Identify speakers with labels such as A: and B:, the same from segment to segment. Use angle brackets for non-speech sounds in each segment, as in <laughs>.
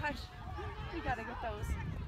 A: gosh, we gotta get those.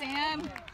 B: Sam.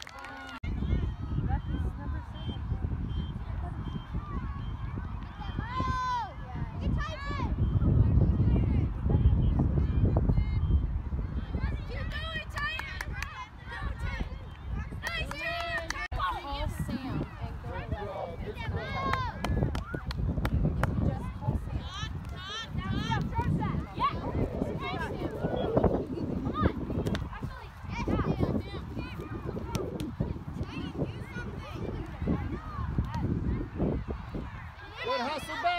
C: Good hustle back.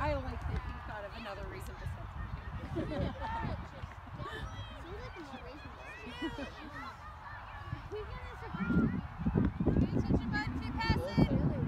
A: I like that you thought of another reason to
D: celebrate. <laughs> We're gonna
A: surprise. Attention, bud. Two passes.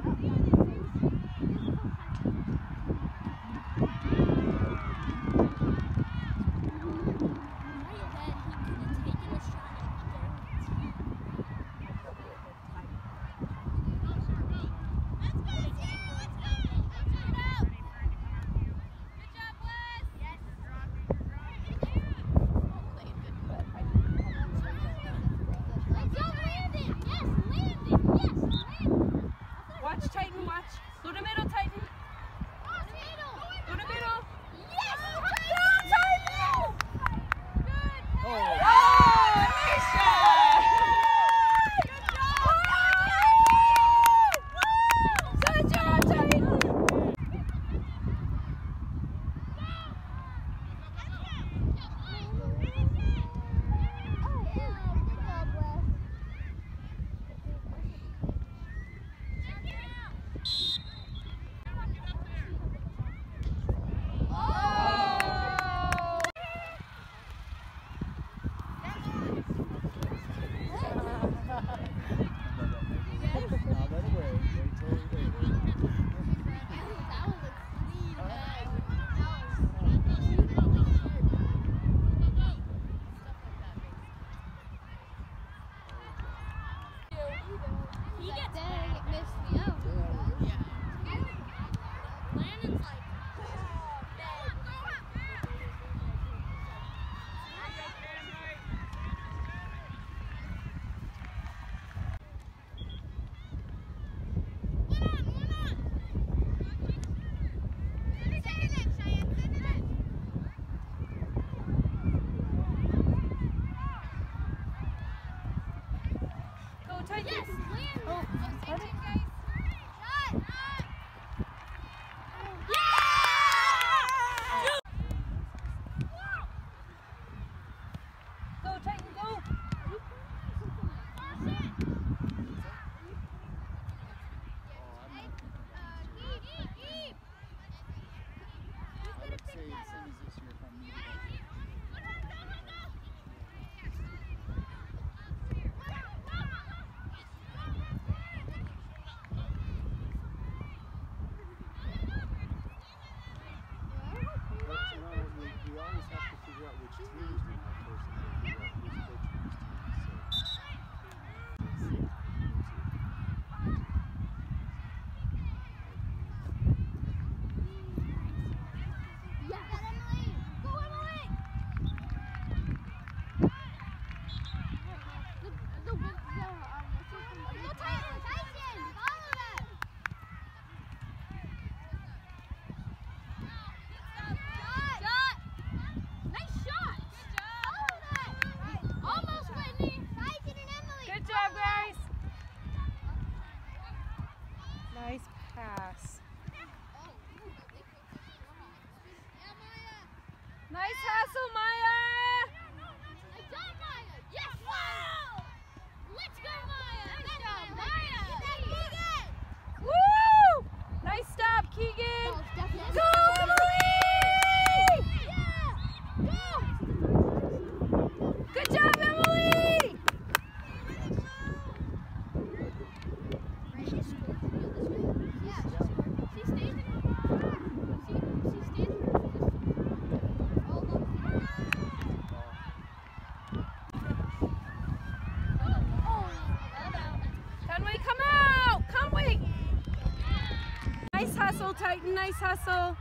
A: hustle, Titan. Nice hustle.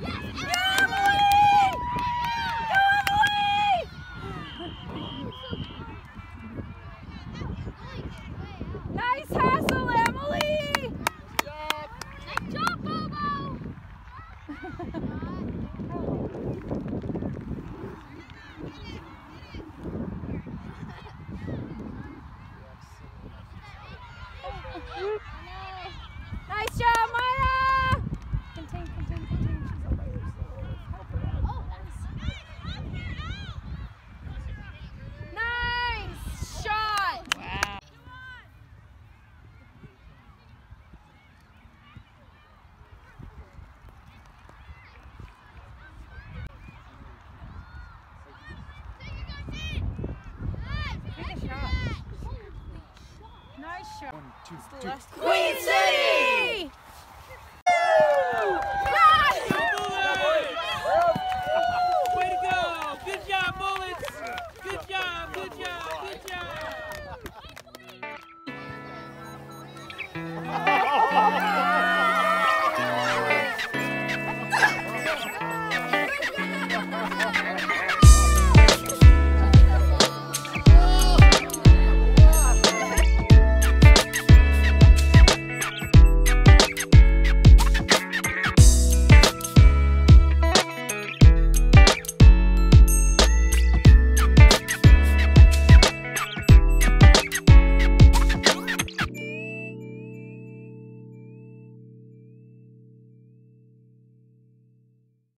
D: Yes,
A: Emily! nice hustle, Emily! Nice
D: job, Bobo!
A: nice job, Mike!
C: One, two, two.
A: Queen City!